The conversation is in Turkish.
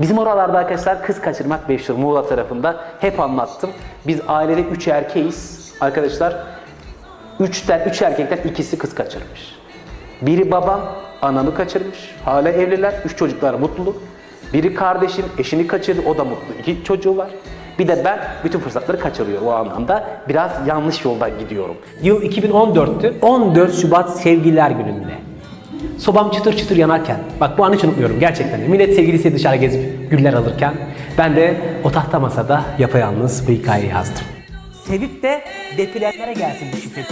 Bizim oralarda arkadaşlar kız kaçırmak meşhur Muğla tarafında. Hep anlattım. Biz ailede 3 erkeğiz. Arkadaşlar 3'ten 3 erkekten ikisi kız kaçırmış. Biri babam anamı kaçırmış. Hala evliler. 3 çocuklar mutlu. Biri kardeşim eşini kaçırdı. O da mutlu. 2 çocuğu var. Bir de ben bütün fırsatları kaçırıyorum o anlamda. Biraz yanlış yoldan gidiyorum. Yıl 2014'tü. 14 Şubat Sevgililer Günü'nde. Sobam çıtır çıtır yanarken, bak bu anı hiç unutmuyorum gerçekten. Millet sevgilisiyle dışarı gezip güller alırken, ben de o tahta masada yapayalnız bu hikayeyi yazdım. Sevip de depilenlere gelsin bu şifre